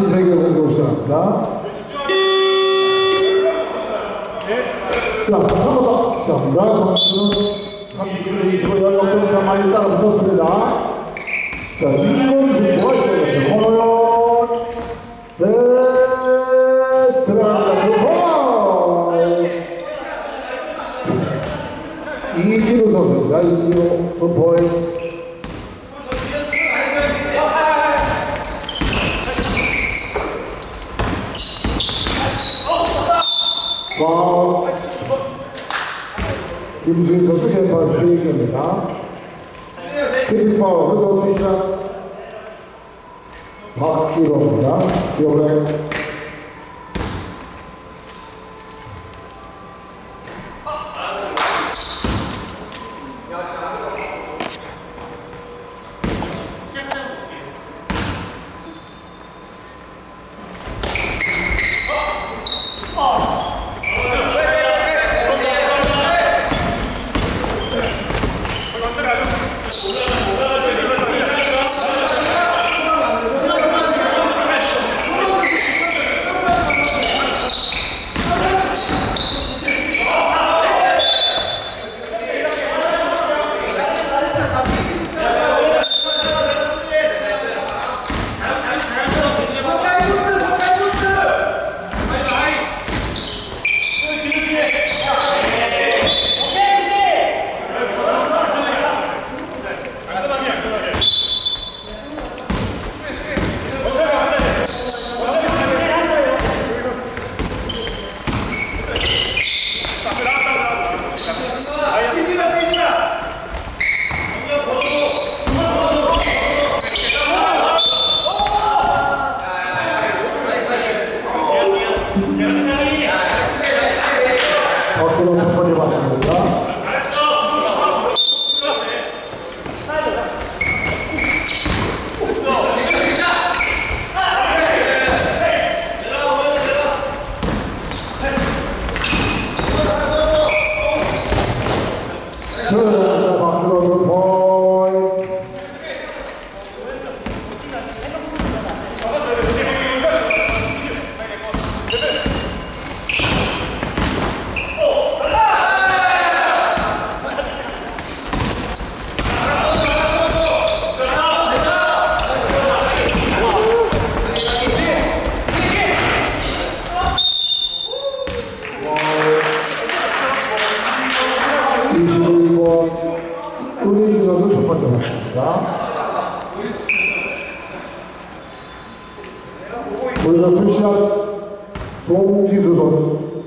신세계 공격 시작합니다. 자, 한 번 더 시작합니다. 점수는 30대 25 역전차 많이 따라 붙었습니다. 자, 이건 중보가 시작했어요. 코너요. 네, 들어갑니다. 그 이기로 선수입니다. 이기로 그 포인 김수인 선수 개파 수익입니다. 스피드파워 흐드 피샷 박주로입니다. 기억에 Oke, 15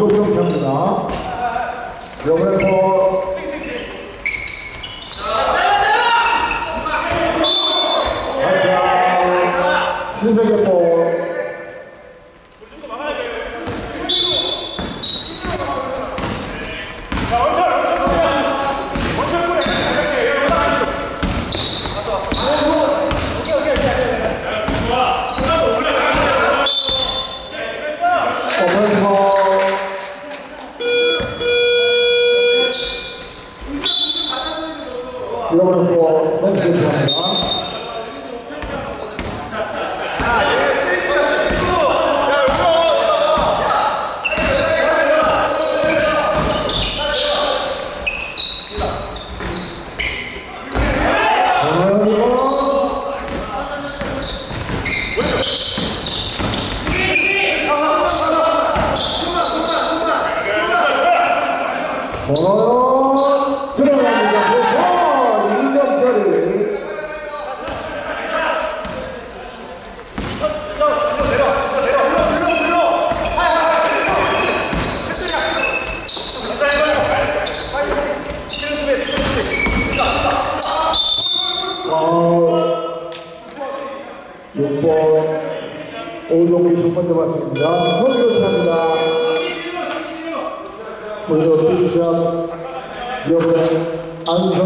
일곱 경기입니다. 이번에 포 고마워요. którego pierwszy raz biorę Andrzej.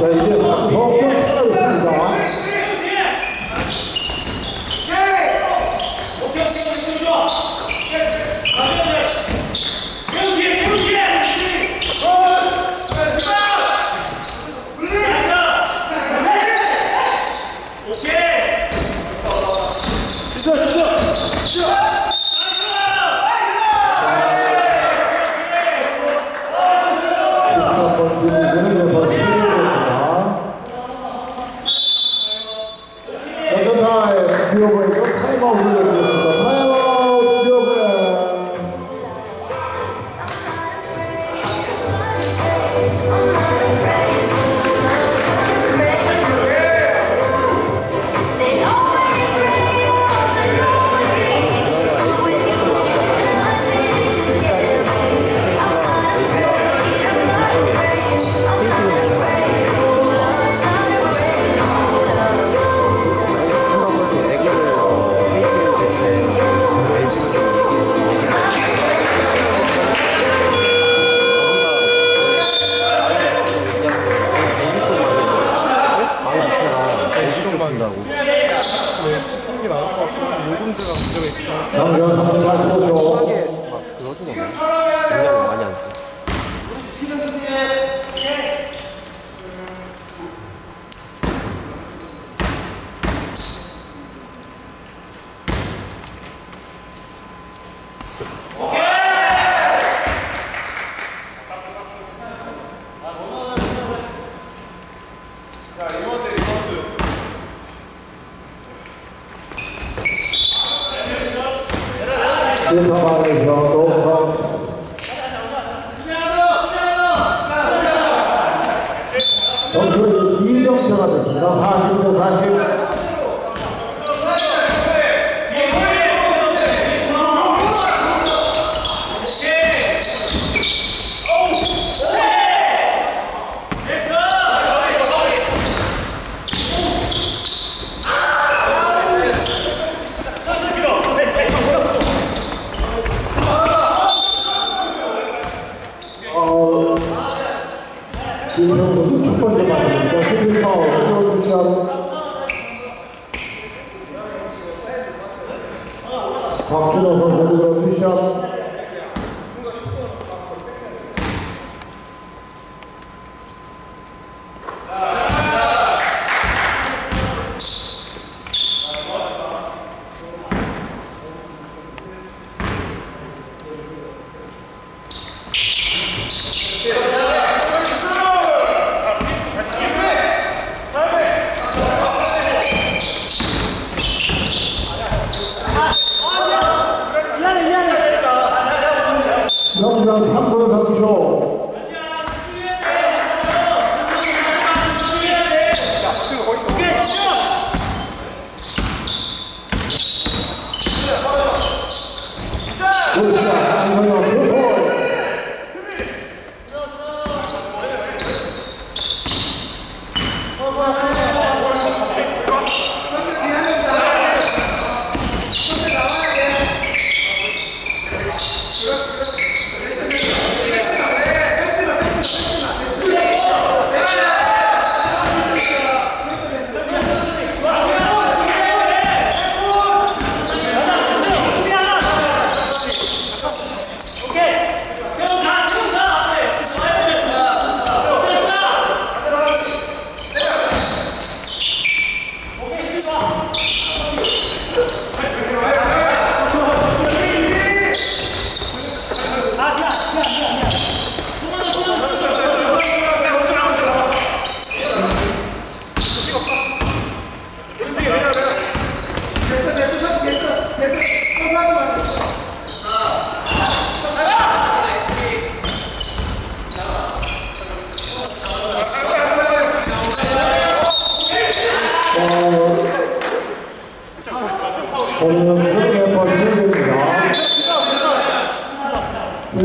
Ready to. Hakçı Rafa Fotoğrafı İnşallah.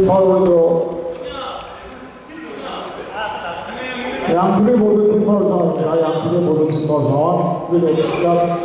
우리 파울로 양쪽의 모든 팀파울 상황입니다. 양쪽의 모든 팀파울 상황. 그리고 시작.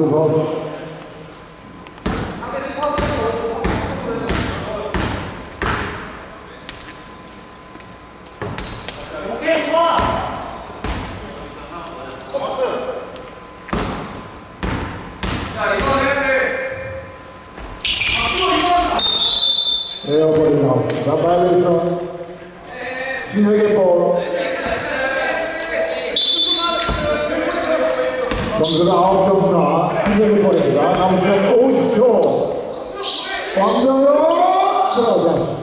Senhor, 자, 가보시면 50초. 왕정영 들어오자.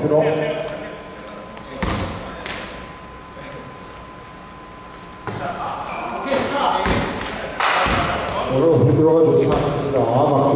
들어. 여러 들어가 좋지 않습니다.